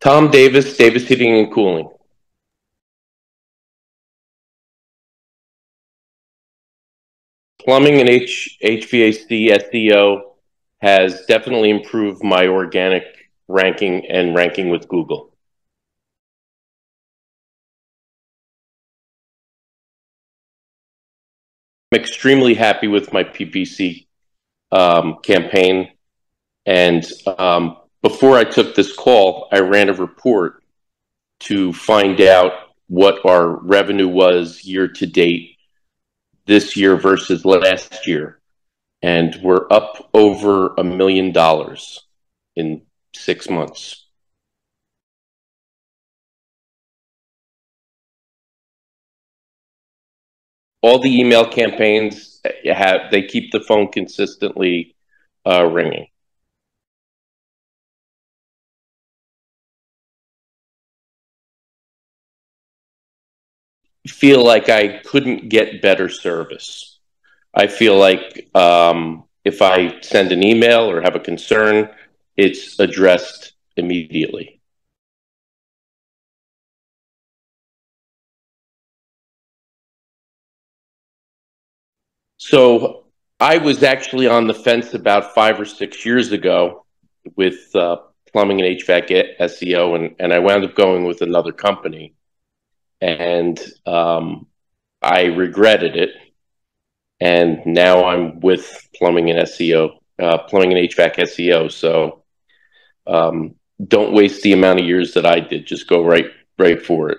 Tom Davis, Davis Heating and Cooling. Plumbing and H- HVAC SEO has definitely improved my organic ranking and ranking with Google. I'm extremely happy with my PPC um, campaign. And um, before I took this call, I ran a report to find out what our revenue was year to date this year versus last year. And we're up over a million dollars in six months. All the email campaigns have they keep the phone consistently uh, ringing. Feel like I couldn't get better service. I feel like um, if I send an email or have a concern, it's addressed immediately. So I was actually on the fence about five or six years ago with uh, plumbing and HVAC SEO, and, and I wound up going with another company. And um, I regretted it. And now I'm with plumbing and SEO, uh, plumbing and HVAC SEO. So um, don't waste the amount of years that I did. Just go right right for it.